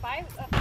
five. Uh